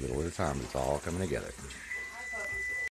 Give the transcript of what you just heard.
Little at a time, it's all coming together.